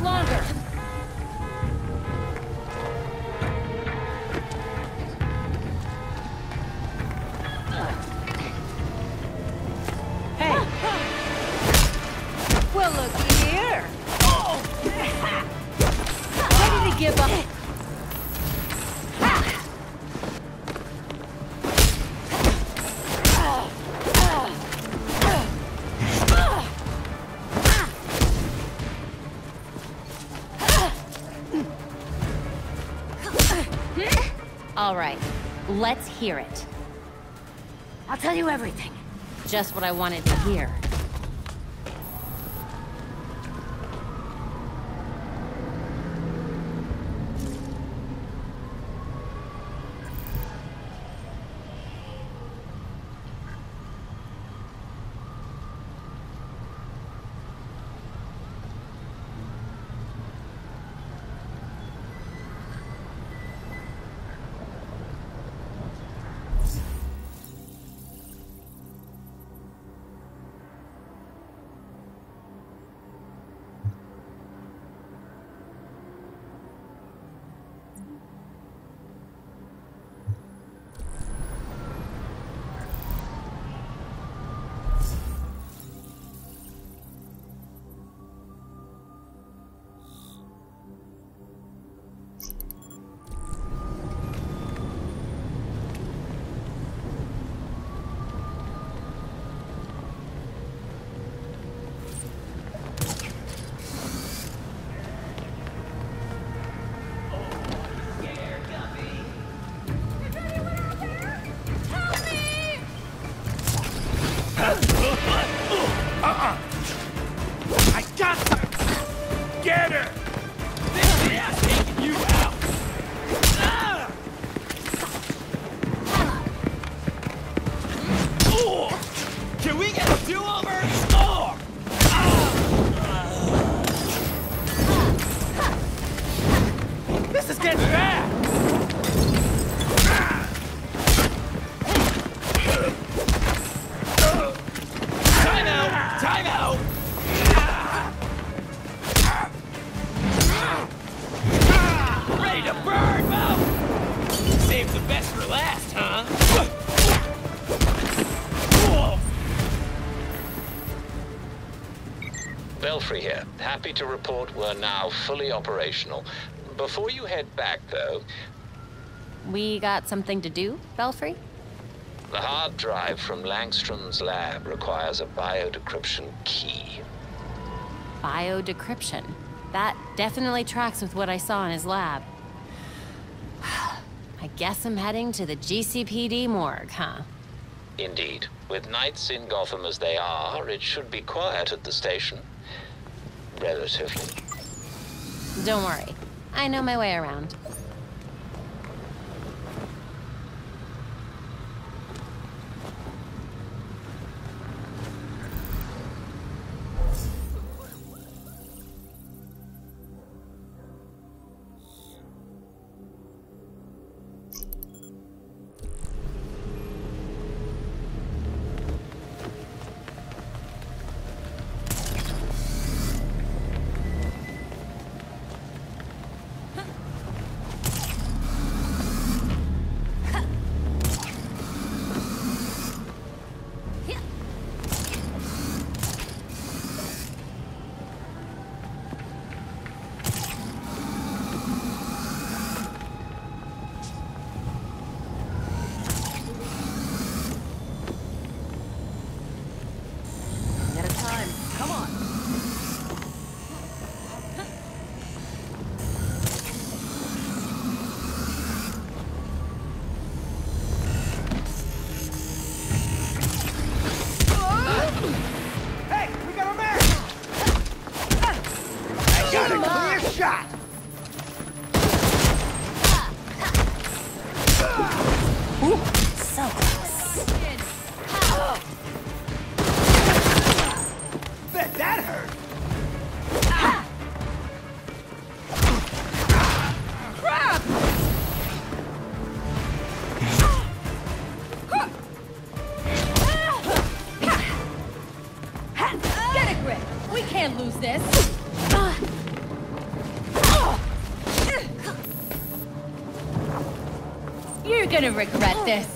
much longer. All right, let's hear it. I'll tell you everything. Just what I wanted to hear. This is getting bad! Time out! Time out! Ready to burn, Mo! Save the best for last, huh? Belfry here. Happy to report we're now fully operational. Before you head back, though, We got something to do, Belfry? the hard drive from Langstrom's lab requires a biodecryption key. Biodecryption. That definitely tracks with what I saw in his lab. I guess I'm heading to the GCPD morgue, huh? Indeed. With nights in Gotham as they are, it should be quiet at the station. Relatively. Don't worry. I know my way around. Gonna regret this.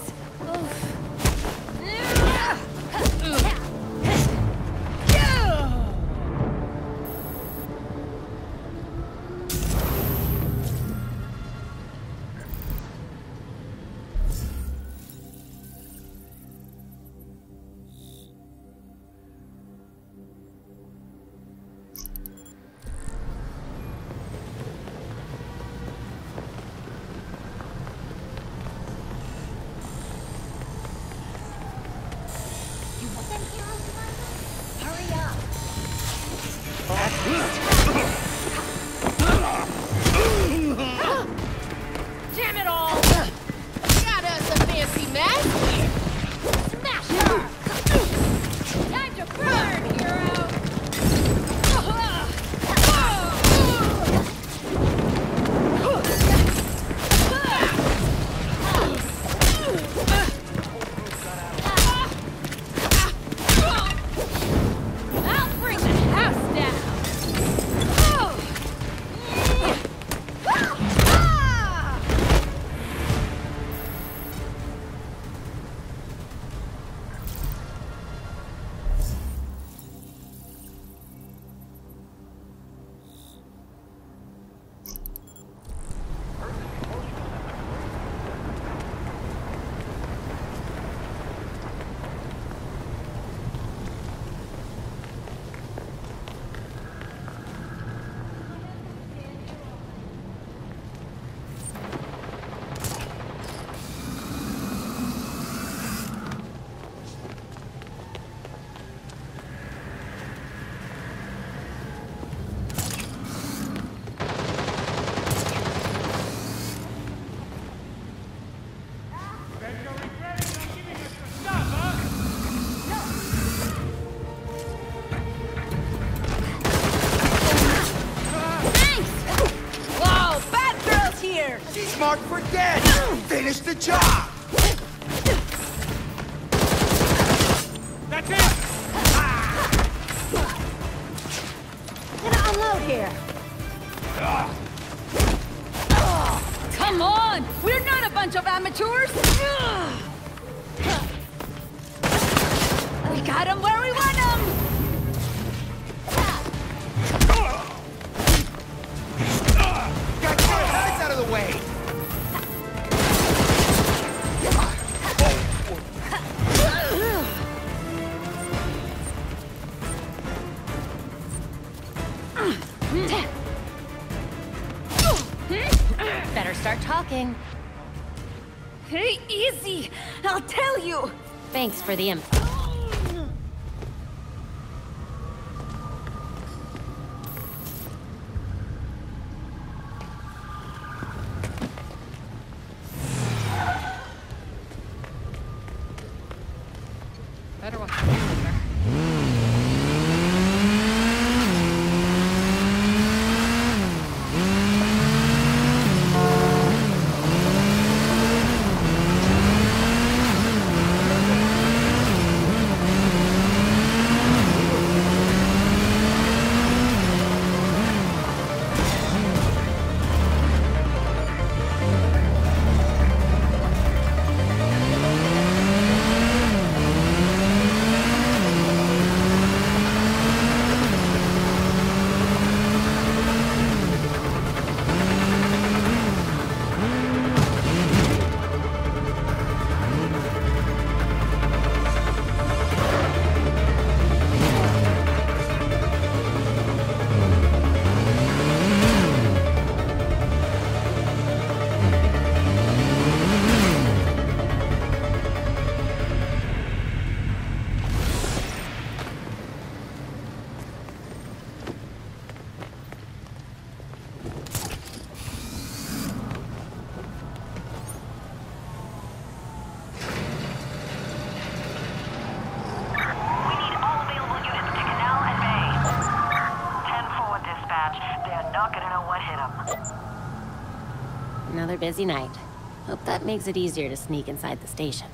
Marked for dead! Finish the job! That's it! Ah. Gonna unload here. Come on! We're not a bunch of amateurs! We got him where we want him! For the info. Not gonna know what hit. Another busy night. Hope that makes it easier to sneak inside the station.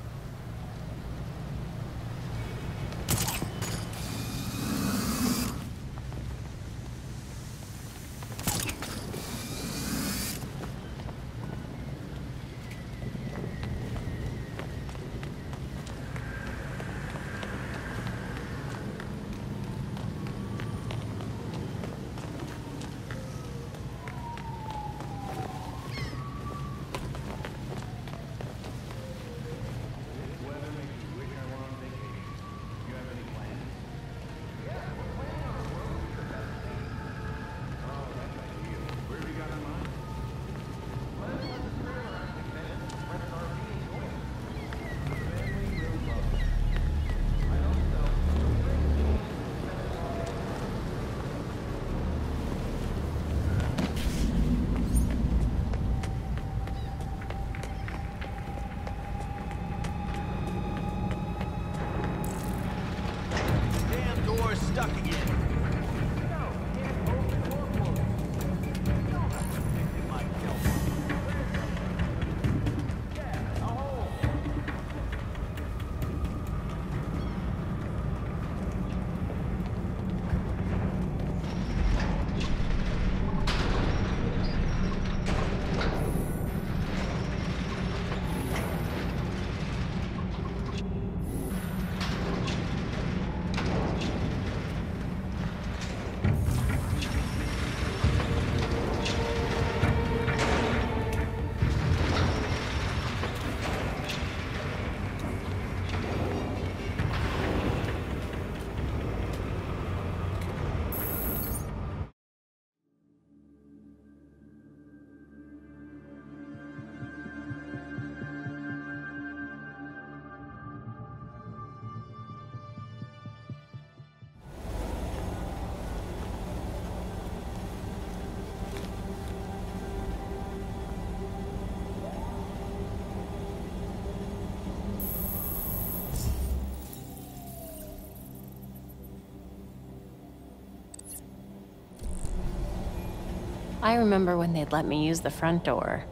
I remember when they'd let me use the front door.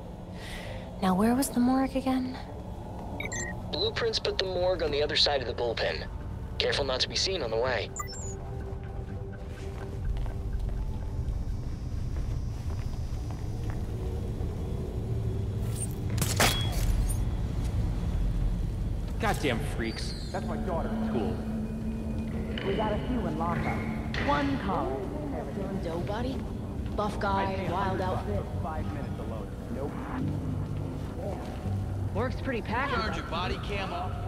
Now, where was the morgue again? Blueprints put the morgue on the other side of the bullpen. Careful not to be seen on the way. Goddamn freaks. That's my daughter's tool. We got a few in lockup. One caller. Doe body? Buff guy, wild outfit. Five minutes alone. Nope. Works pretty packed. Turn your body cam off.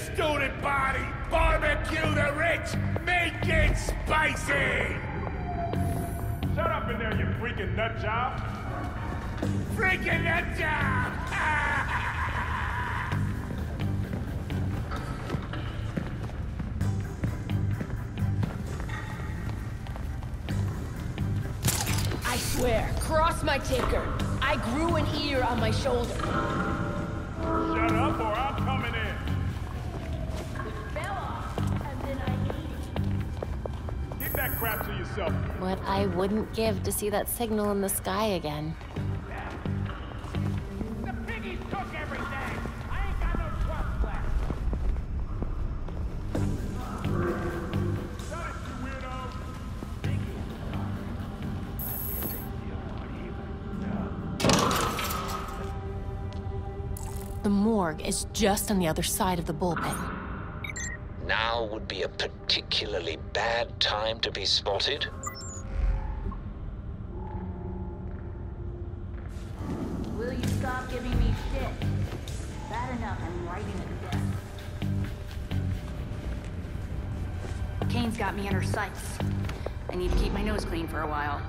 Student body! Barbecue the rich! Make it spicy! Shut up in there, you freaking nut job! Freaking nut job! I swear, cross my ticker. I grew an ear on my shoulder. What I wouldn't give to see that signal in the sky again. The piggies took everything! I ain't got no trust left! Shut it, you weirdo! The morgue is just on the other side of the bullpen. Now would be a particularly bad time to be spotted. Stop giving me shit? Bad enough, I'm writing it down. Kane's got me in her sights. I need to keep my nose clean for a while.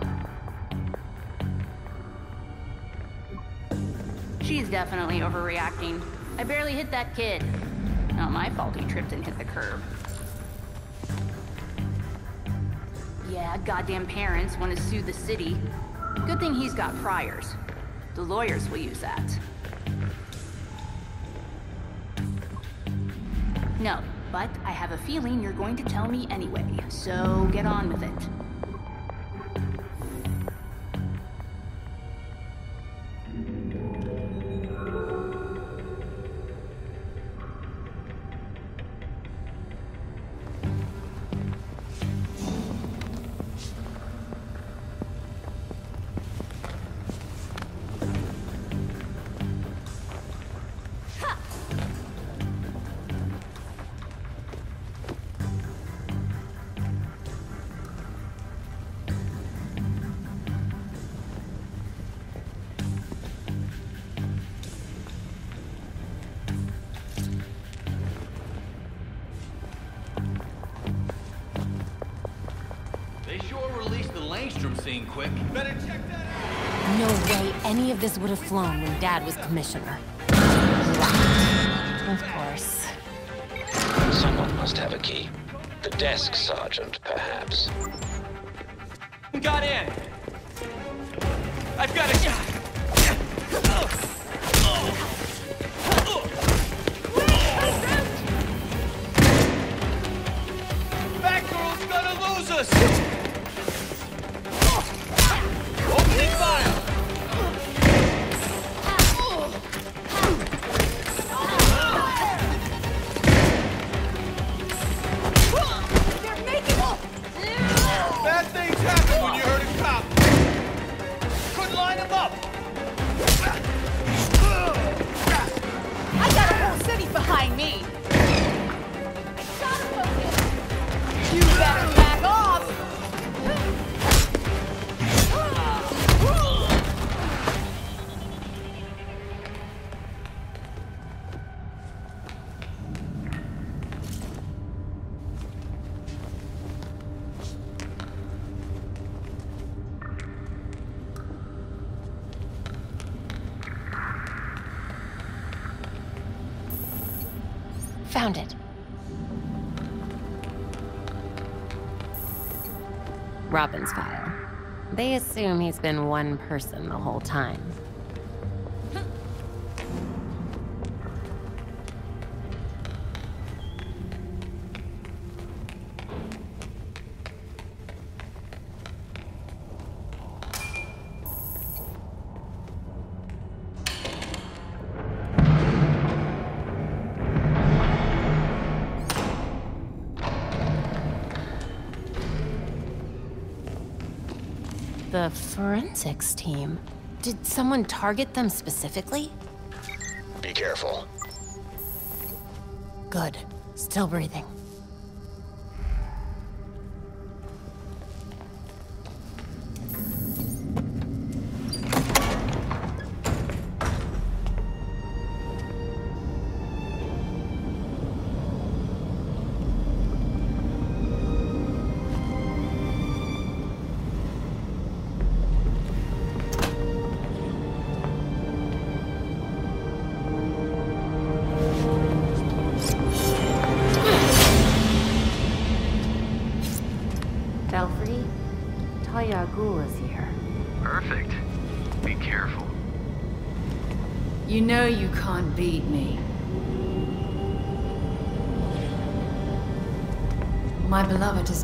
She's definitely overreacting. I barely hit that kid. Not my fault he tripped and hit the curb. Yeah, goddamn parents want to sue the city. Good thing he's got priors. The lawyers will use that. No, but I have a feeling you're going to tell me anyway, so get on with it. Langstrom scene quick. Better check that out. No way any of this would have flown when Dad was commissioner. Of course. Someone must have a key. The desk sergeant, perhaps. Got in. I've got a. They assume he's been one person the whole time. Forensics team. Did someone target them specifically? Be careful. Good. Still breathing.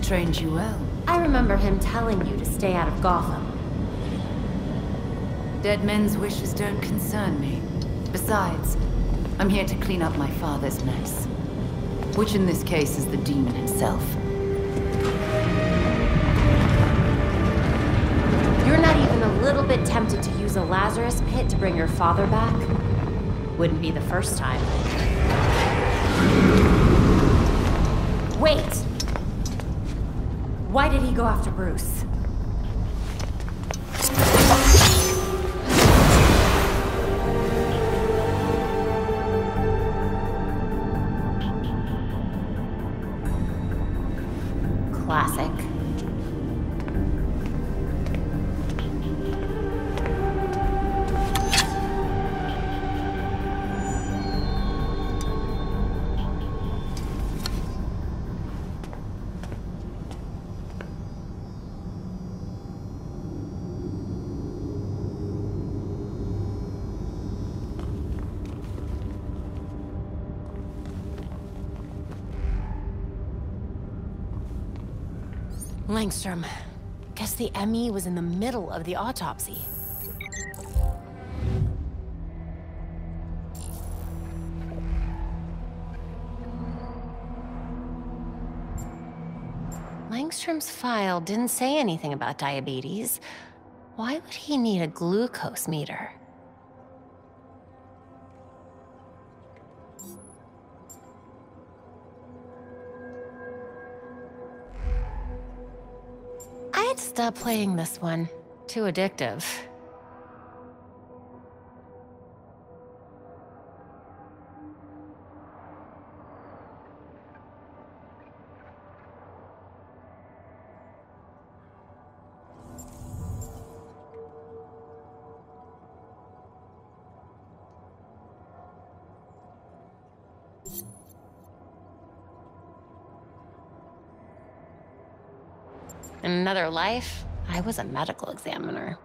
Trained you well. I remember him telling you to stay out of Gotham. Dead men's wishes don't concern me. Besides, I'm here to clean up my father's mess. Which in this case is the demon himself. You're not even a little bit tempted to use a Lazarus pit to bring your father back? Wouldn't be the first time. Why did he go after Bruce? Langstrom. Guess the ME was in the middle of the autopsy. Langstrom's file didn't say anything about diabetes. Why would he need a glucose meter? Stop playing this one. Too addictive. Another life, I was a medical examiner.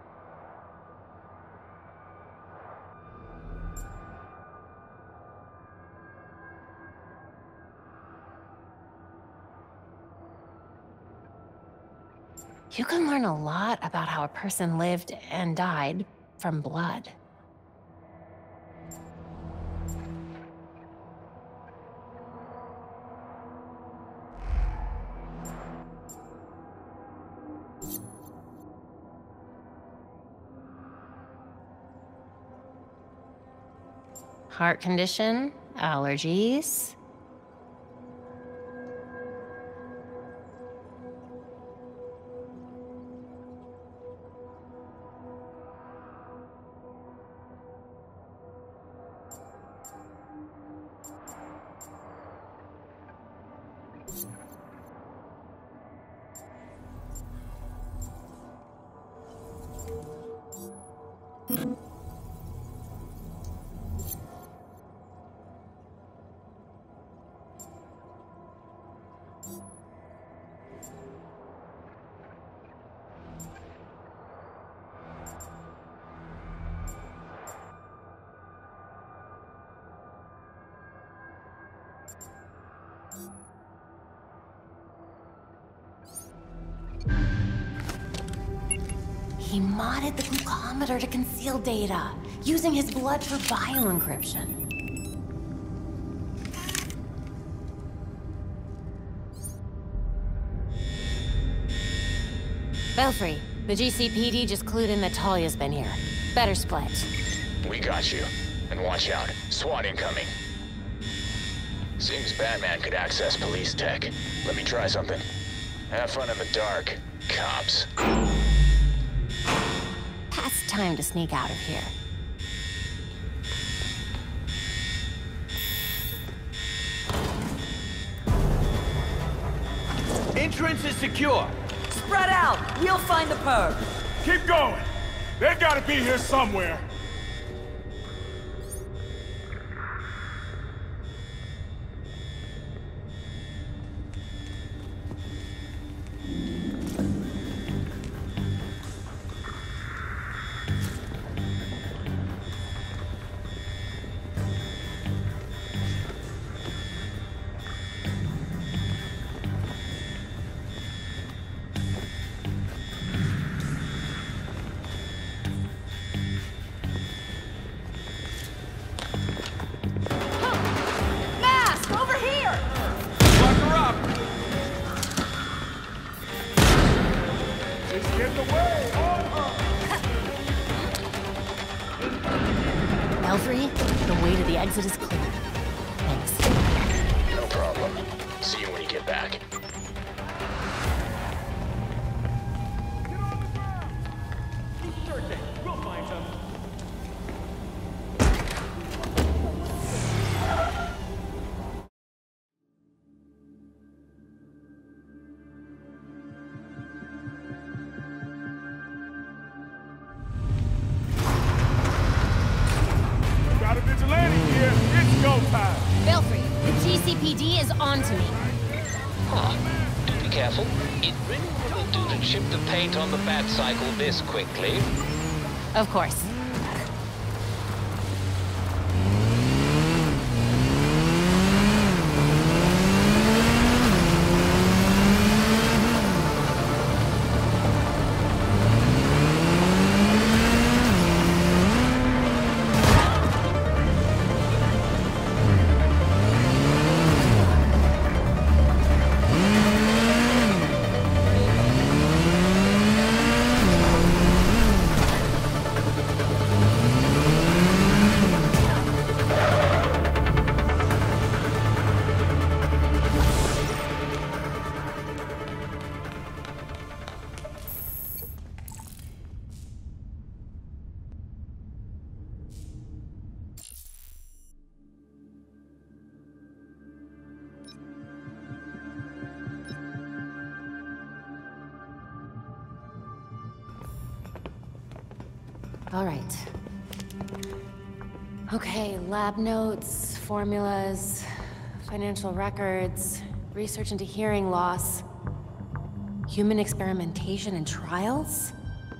You can learn a lot about how a person lived and died from blood. Heart condition, allergies. Modded the glucometer to conceal data, using his blood for bioencryption. Belfry, the GCPD just clued in that Talia's been here. Better split. We got you. And watch out. SWAT incoming. Seems Batman could access police tech. Let me try something. Have fun in the dark, cops. Past time to sneak out of here. Entrance is secure. Spread out! We'll find the perp! Keep going! They've gotta be here somewhere! Back. Of course. All right. Okay, lab notes, formulas, financial records, research into hearing loss, human experimentation and trials?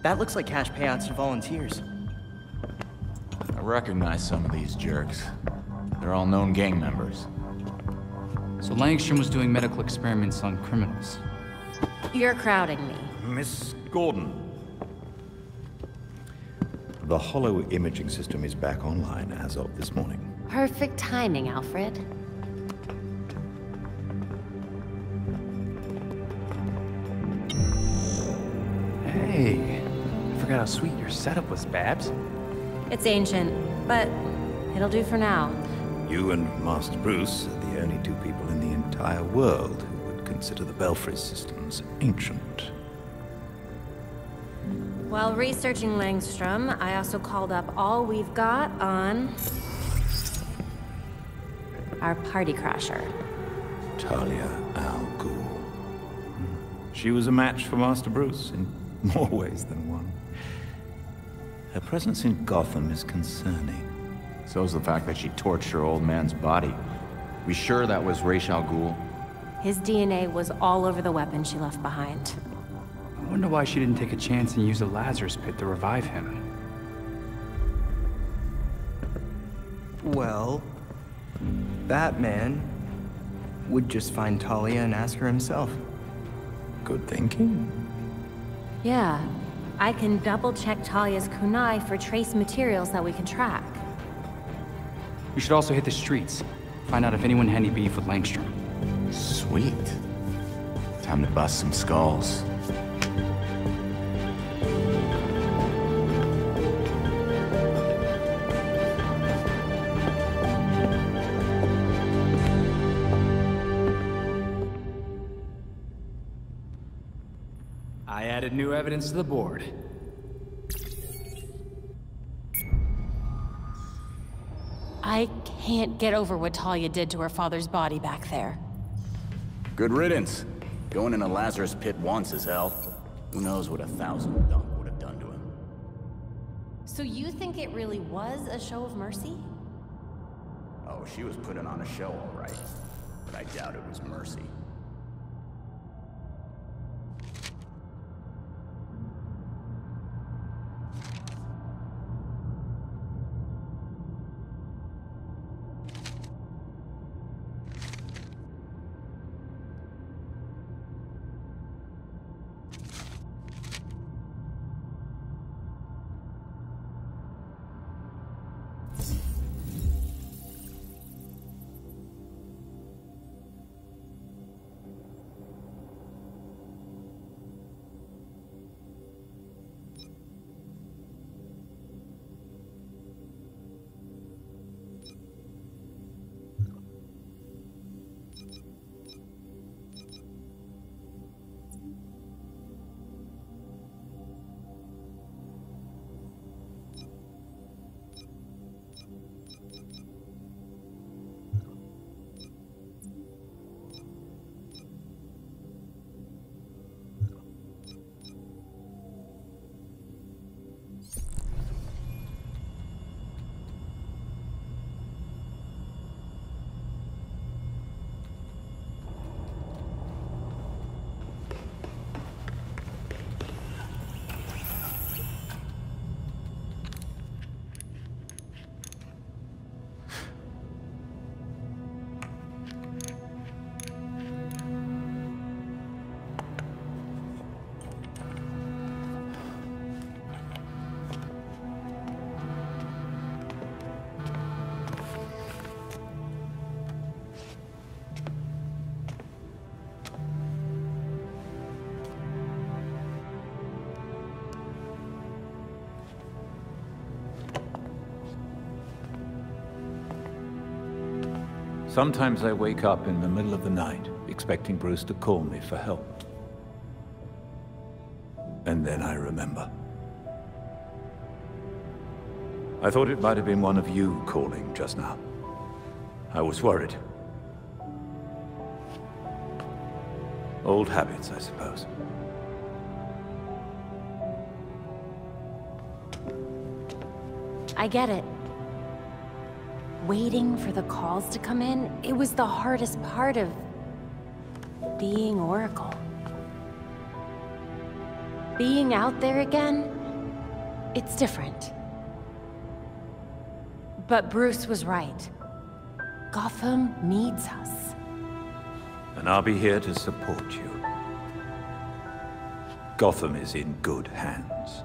That looks like cash payouts to volunteers. I recognize some of these jerks. They're all known gang members. So Langstrom was doing medical experiments on criminals. You're crowding me. Miss Gordon. The holo imaging system is back online as of this morning. Perfect timing, Alfred. Hey, I forgot how sweet your setup was, Babs. It's ancient, but it'll do for now. You and Master Bruce are the only two people in the entire world who would consider the Belfry systems ancient. While researching Langstrom, I also called up all we've got on... our party crasher. Talia Al Ghul. She was a match for Master Bruce in more ways than one. Her presence in Gotham is concerning. So is the fact that she torched her old man's body. We sure that was Ra's al Ghul? His DNA was all over the weapon she left behind. I wonder why she didn't take a chance and use the Lazarus pit to revive him. Well, Batman would just find Talia and ask her himself. Good thinking. Yeah, I can double-check Talia's kunai for trace materials that we can track. We should also hit the streets. Find out if anyone had any beef with Langstrom. Sweet. Time to bust some skulls. Added new evidence to the board. I can't get over what Talia did to her father's body back there. Good riddance. Going in a Lazarus pit once is hell. Who knows what a thousand done would have done to him. So you think it really was a show of mercy? Oh, she was putting on a show, all right. But I doubt it was mercy. Sometimes I wake up in the middle of the night, expecting Bruce to call me for help. And then I remember. I thought it might have been one of you calling just now. I was worried. Old habits, I suppose. I get it. Waiting for the calls to come in, it was the hardest part of being Oracle. Being out there again, it's different. But Bruce was right. Gotham needs us. And I'll be here to support you. Gotham is in good hands.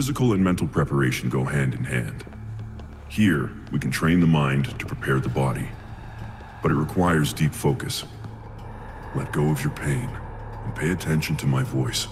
Physical and mental preparation go hand in hand. Here, we can train the mind to prepare the body. But it requires deep focus. Let go of your pain and pay attention to my voice.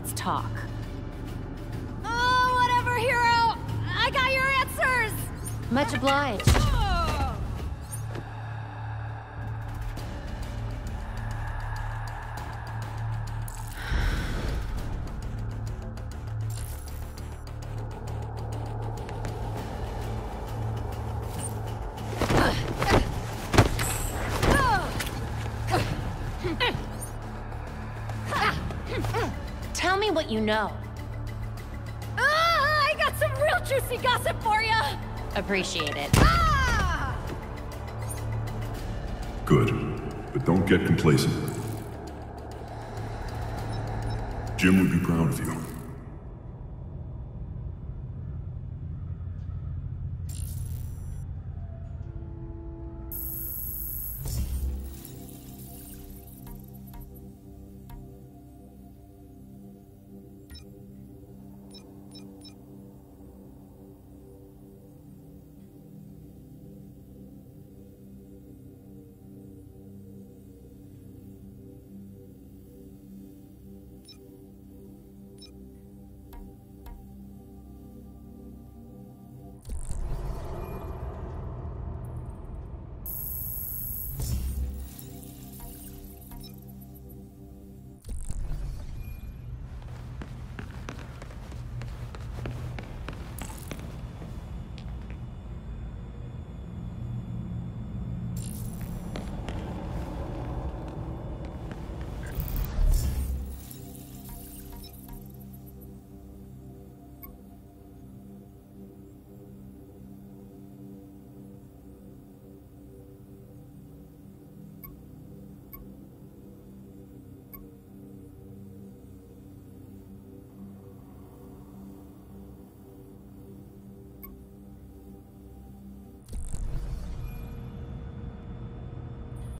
Let's talk. Oh, whatever, hero! I got your answers! Much obliged. You know. Ah, I got some real juicy gossip for you! Appreciate it. Good. But don't get complacent. Jim would be proud of you.